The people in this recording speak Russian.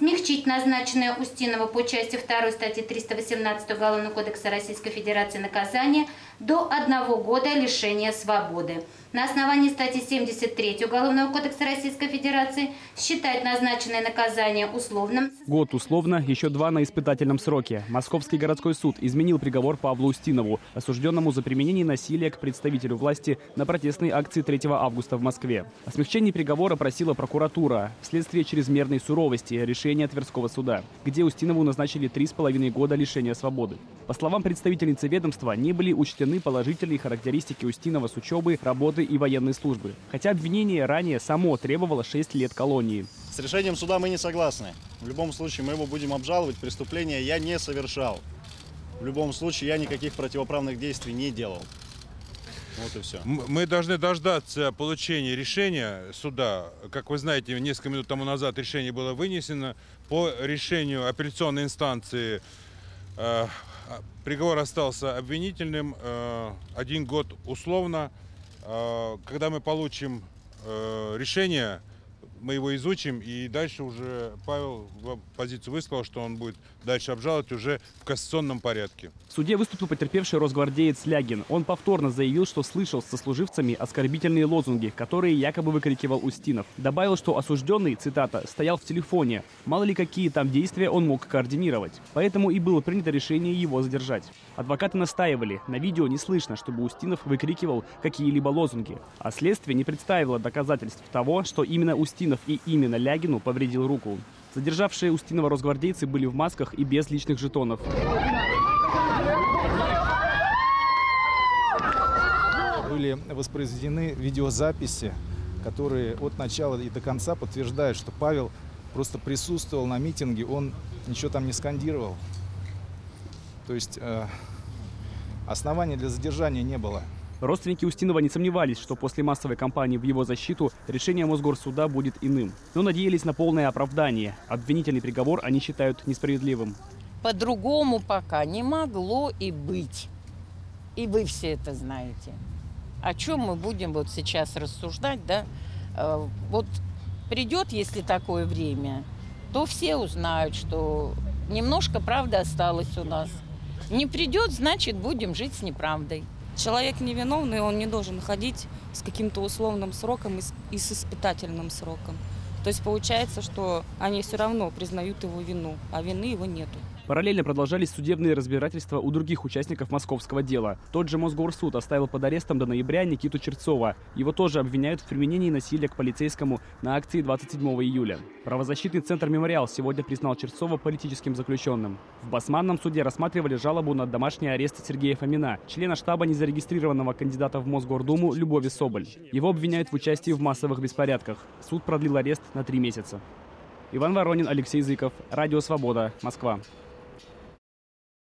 Смягчить назначенное Устинову по части 2 статьи 318 Уголовного кодекса Российской Федерации наказание до одного года лишения свободы. На основании статьи 73 Уголовного кодекса Российской Федерации считать назначенное наказание условным. Год условно, еще два на испытательном сроке. Московский городской суд изменил приговор Павлу Устинову, осужденному за применение насилия к представителю власти на протестной акции 3 августа в Москве. О смягчении приговора просила прокуратура вследствие чрезмерной суровости решения Тверского суда, где Устинову назначили три с половиной года лишения свободы. По словам представительницы ведомства, не были учтены положительные характеристики Устинова с учебы, работы и военной службы. Хотя обвинение ранее само требовало 6 лет колонии. С решением суда мы не согласны. В любом случае мы его будем обжаловать. Преступление я не совершал. В любом случае я никаких противоправных действий не делал. Вот и все. Мы должны дождаться получения решения суда. Как вы знаете, несколько минут тому назад решение было вынесено. По решению апелляционной инстанции э, а, приговор остался обвинительным. э, один год условно. Э, когда мы получим э, решение, мы его изучим, и дальше уже Павел позицию высказал, что он будет дальше обжаловать уже в кассационном порядке. В суде выступил потерпевший росгвардеец Лягин. Он повторно заявил, что слышал с сослуживцами оскорбительные лозунги, которые якобы выкрикивал Устинов. Добавил, что осужденный, цитата, стоял в телефоне. Мало ли какие там действия он мог координировать. Поэтому и было принято решение его задержать. Адвокаты настаивали. На видео не слышно, чтобы Устинов выкрикивал какие-либо лозунги. А следствие не представило доказательств того, что именно Устинов и именно Лягину повредил руку. Задержавшие Устинова росгвардейцы были в масках и без личных жетонов. были воспроизведены видеозаписи, которые от начала и до конца подтверждают, что Павел просто присутствовал на митинге, он ничего там не скандировал. То есть э, оснований для задержания не было. Родственники Устинова не сомневались, что после массовой кампании в его защиту решение Мосгорсуда будет иным. Но надеялись на полное оправдание. Обвинительный приговор они считают несправедливым. По-другому пока не могло и быть. И вы все это знаете. О чем мы будем вот сейчас рассуждать, да? Э, Вот придет, если такое время, то все узнают, что немножко правды осталось у нас. Не придет, значит, будем жить с неправдой. Человек невиновный, он не должен ходить с каким-то условным сроком и с, испытательным сроком. То есть получается, что они все равно признают его вину, а вины его нету. Параллельно продолжались судебные разбирательства у других участников московского дела. Тот же Мосгорсуд оставил под арестом до ноября Никиту Черцова. Его тоже обвиняют в применении насилия к полицейскому на акции 27 июля. Правозащитный центр «Мемориал» сегодня признал Черцова политическим заключенным. В Басманном суде рассматривали жалобу на домашний арест Сергея Фомина, члена штаба незарегистрированного кандидата в Мосгордуму Любови Соболь. Его обвиняют в участии в массовых беспорядках. Суд продлил арест на три месяца. Иван Воронин, Алексей Зыков. Радио «Свобода», Москва.